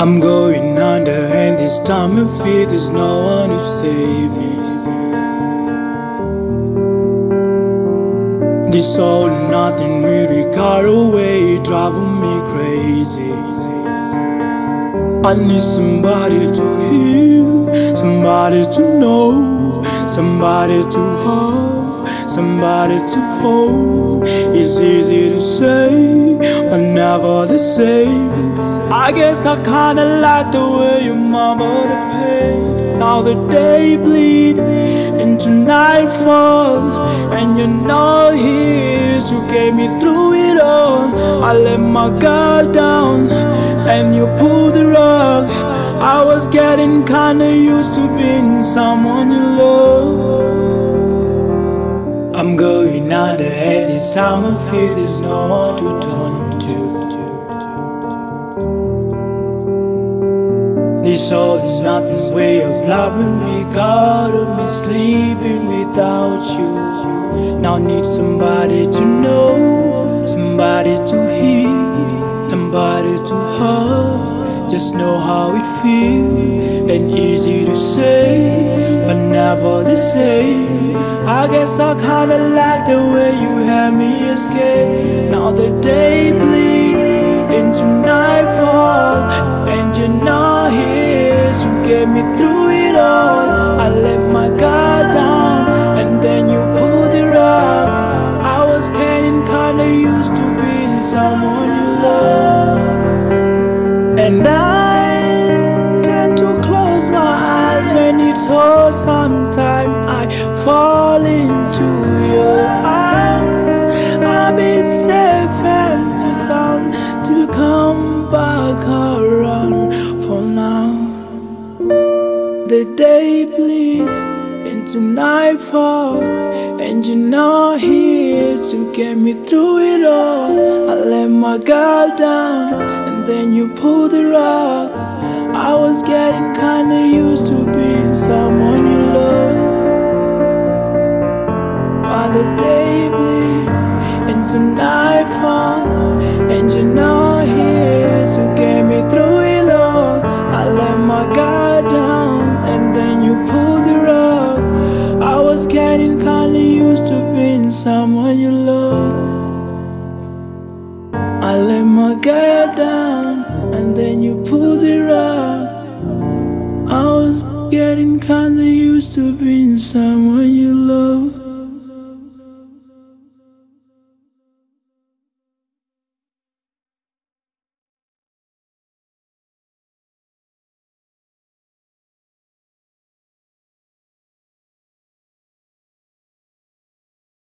I'm going under, and this time I feel there's no one to save me. This all or nothing really got away, driving me crazy. I need somebody to heal, somebody to know, somebody to hold, somebody to hold. It's easy to say, but the. I guess I kinda like the way you mama the pain. Now the day bleed into nightfall, and you're not here to get me through it all. I let my guard down, and you pulled the rug. I was getting kinda used to being someone you love. I'm going under at this time I feel there's no one to turn to. This all is nothing way of loving me, God of me sleeping without you. Now need somebody to know, somebody to hear, somebody to hug. Just know how it feels, and easy to say, but never the same. I guess I kinda like the way you had me escape. Now the day bleeds into nightfall, when it's hard. Sometimes I fall into your arms. I'll be safe and so sound to come back around. For now, the day bleed into nightfall, and you're not here to get me through it all. I let my guard down, and then you pulled the rug. I was getting kinda used to being someone you love. By the day bleed into nightfall, getting kinda used to being someone.